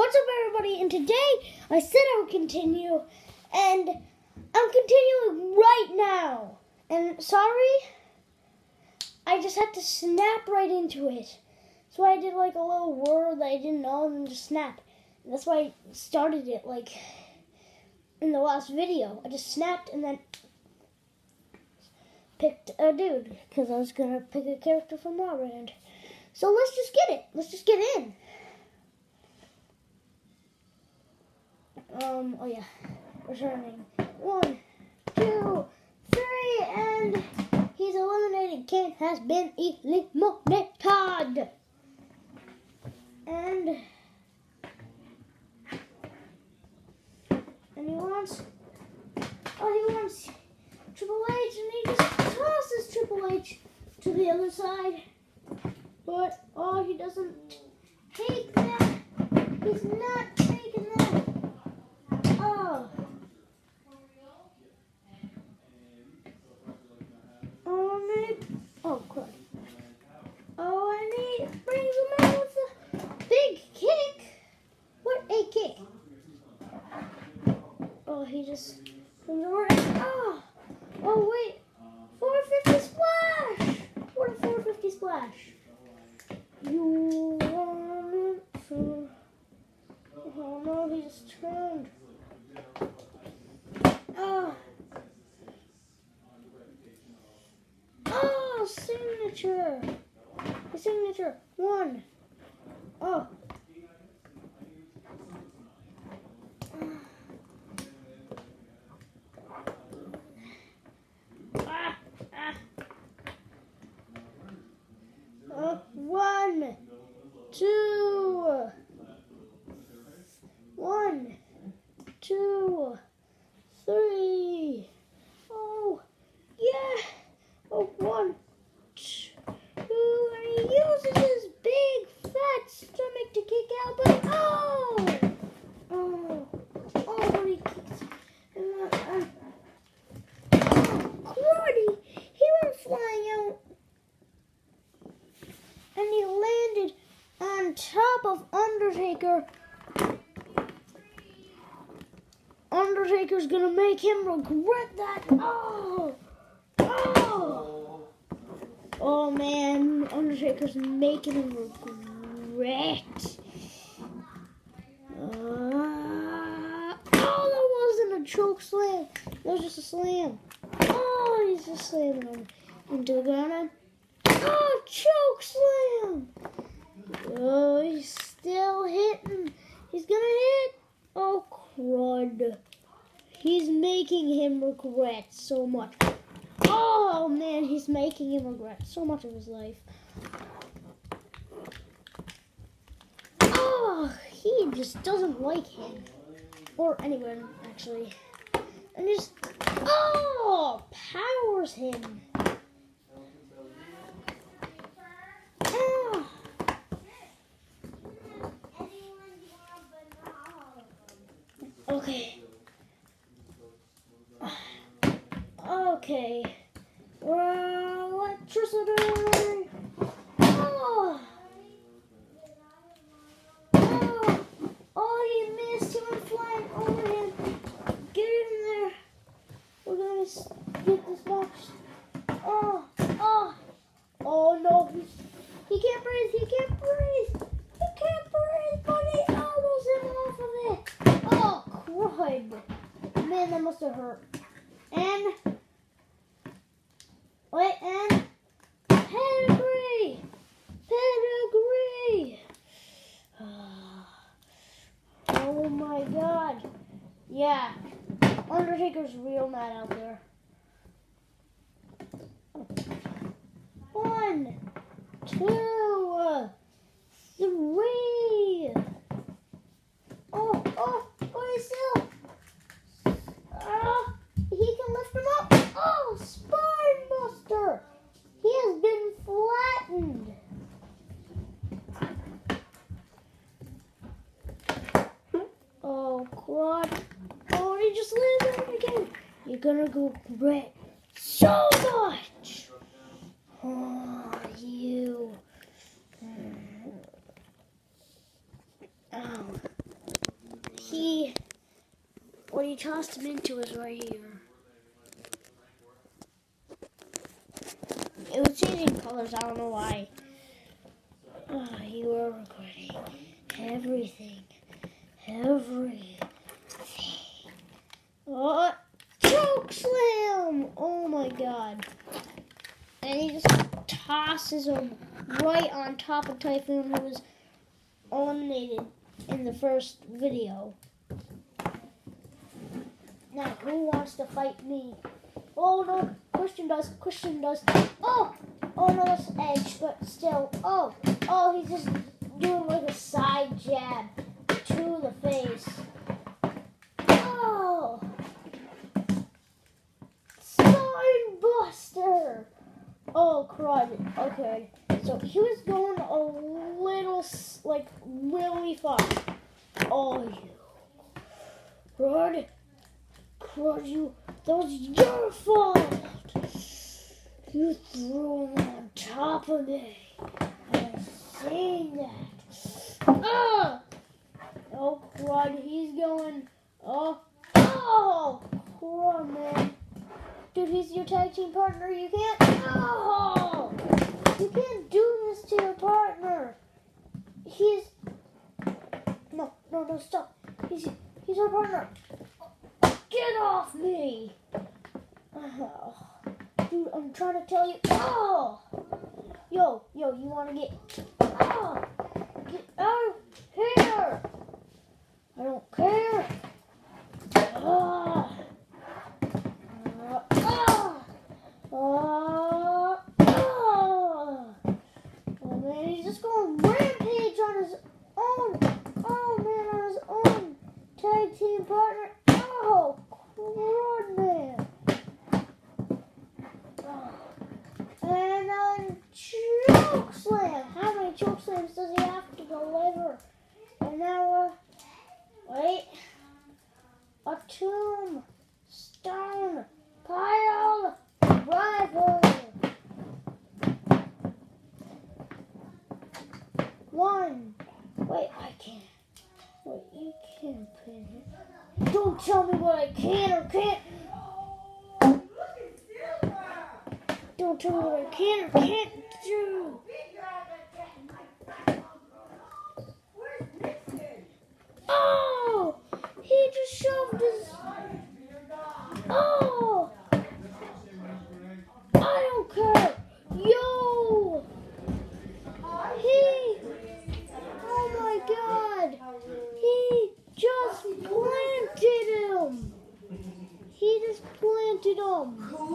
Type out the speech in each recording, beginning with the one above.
What's up, everybody? And today I said I would continue, and I'm continuing right now. And sorry, I just had to snap right into it. So I did like a little word that I didn't know and just snap. And that's why I started it like in the last video. I just snapped and then picked a dude because I was gonna pick a character from Band. So let's just get it. Let's just get in. Oh yeah. Returning. One, two, three, and he's eliminated. Kane has been eliminated. And and he wants oh he wants Triple H and he just tosses Triple H to the other side. But oh he doesn't take that. He's not Undertaker's gonna make him regret that. Oh, oh, oh man, Undertaker's making him regret. Uh, oh, that wasn't a choke slam. That was just a slam. Oh, he's just slamming him into the ground. Oh, choke slam! Oh, he's still hitting. He's gonna hit. Oh, crud. He's making him regret so much. Oh, man, he's making him regret so much of his life. Oh, he just doesn't like him. Or anyone, actually. And just, oh, powers him. Ah. Okay. Okay. Well, electricity. Oh. Oh. Oh, he missed. He went flying over him. Get in there. We're gonna s- get this box. Oh. Oh. Oh no. He's, he can't breathe. He can't breathe. He can't breathe, but he elbows him off of it. Oh, crud. Man, that must have hurt. And wait, and pedigree, pedigree. Oh my God. Yeah, Undertaker's real mad out there. One, two, three. Oh, oh, oh, he's still. Ah, he can lift him up. Oh, spine buster. He has been flattened. Oh, quad. Oh, he just landed again. You're gonna go regret so much. Oh, you. Hmm. Oh. he, what he tossed him into is right here. It was changing colors. I don't know why. Oh, you were recording everything, everything. Oh, choke slam! Oh my god! And he just tosses him right on top of Typhoon, who was eliminated in the first video. Now, who wants to fight me? Oh no, Christian does, Christian does. Oh! Oh no, that's Edge, but still. Oh! Oh, he's just doing like a side jab to the face. Oh! Spine Buster! Oh, crud. Okay. So he was going a little, like, really far. Oh, you. Crud. Crud, you. That was your fault. You threw him on top of me. I've seen that. Ah! Oh, crud. He's going. Oh. Oh! Crud, man. Dude, he's your tag team partner. You can't. No! You can't do this to your partner. He's. No, no, no, stop. He's he's our partner. Get off me! Oh. Dude, I'm trying to tell you. Oh! Yo, yo, you want to get. Oh! Get out of here! I don't care. Ah! Ah! Ah! Ah! Ah! Oh man, he's just going rampage on his own. Oh man, on his own team partner. Oh. Oh. And then choke slam. How many choke slams does he have to deliver? And now, uh, wait. A tomb, stone, pile, rival. One. Wait, I can't. Wait, you can't pin it. Don't tell me what I can or can't. Don't tell me what I can or can't do. Oh! He just shoved his. Oh! I don't care. Yo! home.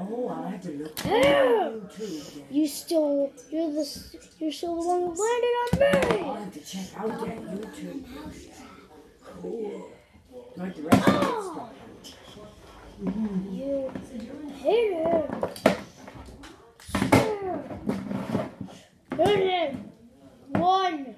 Oh, I'll have to look on YouTube. you still, you're the, you're still the one who landed on me. I'll have to check out that YouTube. Cool. Like the rest of that stuff. You hate him! Hit him! One!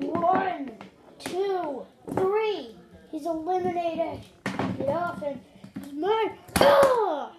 One! Two! Three! He's eliminated! Get off him! Ah!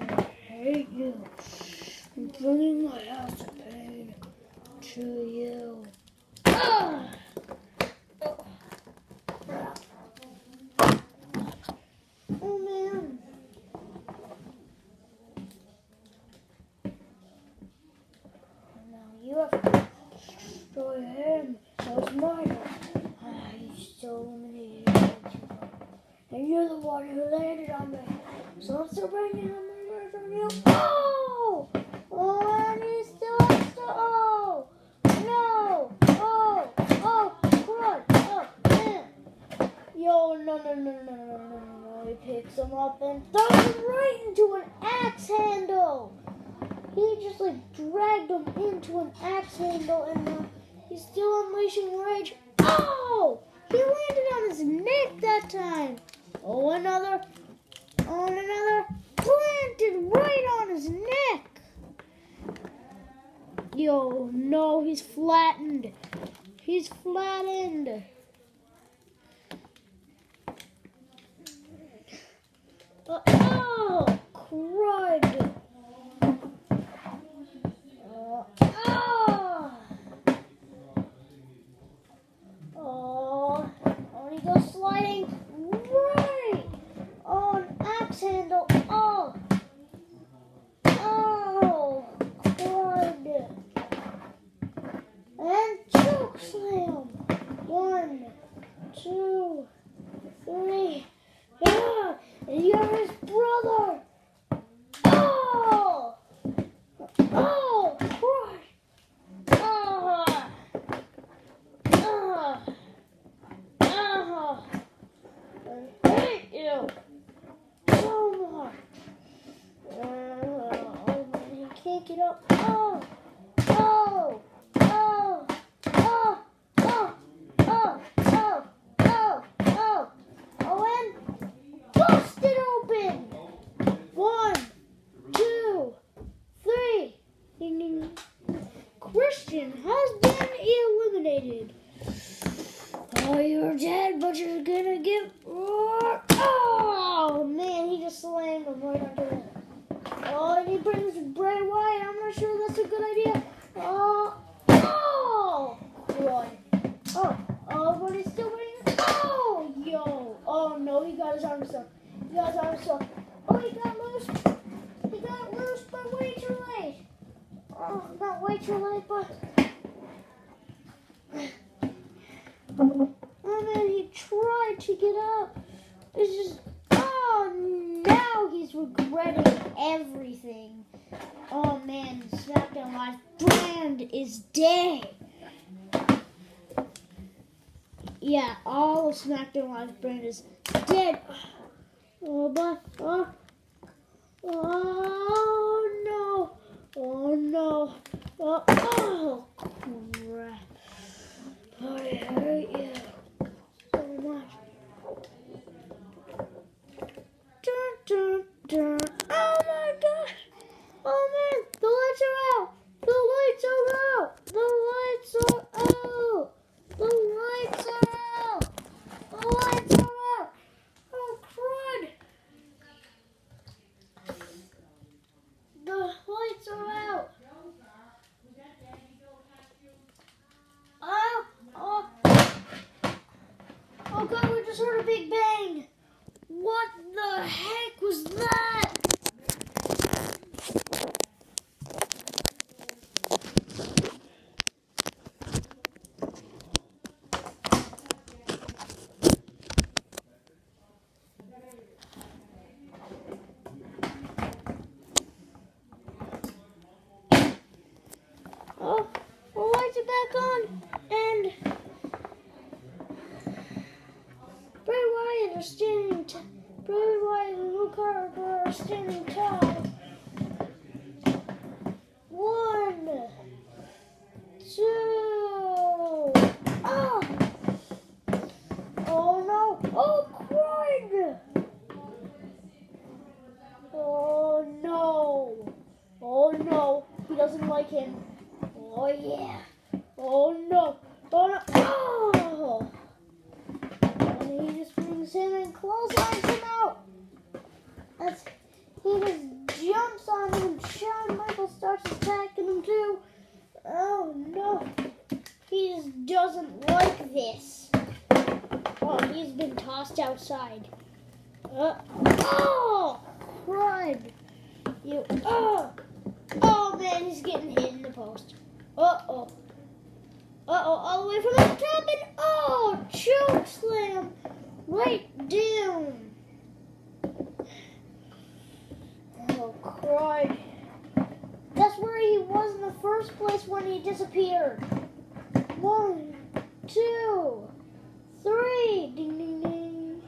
I hate you. I'm bringing my house of pain to you. Oh man. Now you have to destroy him. That was you still eliminated me. And you're the one who landed on me. So I'm still bringing him from you. Oh! Oh, and he still to. Oh! No! Oh! Oh! Crud! Oh! Man! Yo, no, no, no, no, no, no, no. He picks him up and throws him right into an axe handle. He just like dragged him into an axe handle and uh, he's still unleashing rage. Oh! He landed on his neck that time. Oh, another. Oh, another. Planted right on his neck. Yo, no, he's flattened. He's flattened. Uh, oh, crud. Uh. Christian has been eliminated. Oh, you're dead, but you're gonna get. Oh man, he just slammed him right onto it. Oh, and he brings Bray Wyatt. I'm not sure that's a good idea. Oh, oh, crud. Oh, oh, but he's still winning. Oh, yo. Oh no, he got his arm stuck. He got his arm stuck. Oh, he got loose. He got loose, but way too late. Oh, late. Oh man, he tried to get up. It's just, oh, now he's regretting everything. Oh man, SmackDown Live brand is dead. Yeah, all of SmackDown Live brand is dead. Oh, but, oh, oh oh no, oh, oh crap. I hate you so much. Dun, dun, dun. Oh my gosh! Oh man, the lights are out! The lights are out! The lights are out! The lights are out! The lights are out! Oh crud! The lights are out! Oh, oh. Oh god, we just heard a big bang. What the heck was that? Oh, the lights are back on, and Bray Wyatt are standing. T- Bray Wyatt and Luke Harper are standing tall. One, two. Oh, oh no! Oh, crud! Oh no! Oh no! He doesn't like him. Oh yeah. Oh no. Oh no. Oh. And he just brings him and clotheslines him out. That's, he just jumps on him. Shawn Michaels starts attacking him too. Oh no. He just doesn't like this. Oh, he's been tossed outside. Uh, oh, crud. You, oh. Oh man, he's getting hit in the post. Uh oh. Uh oh, all the way from the top and oh, choke slam right down. Oh, crud. That's where he was in the first place when he disappeared. One, two, three. Ding, ding, ding.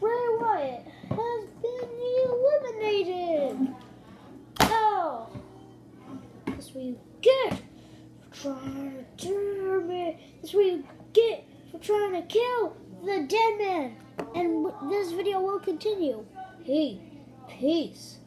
Bray Wyatt has been eliminated. Oh. That's what you get for trying to turn me. That's what you get for trying to kill the dead man. And this video will continue. Hey, peace.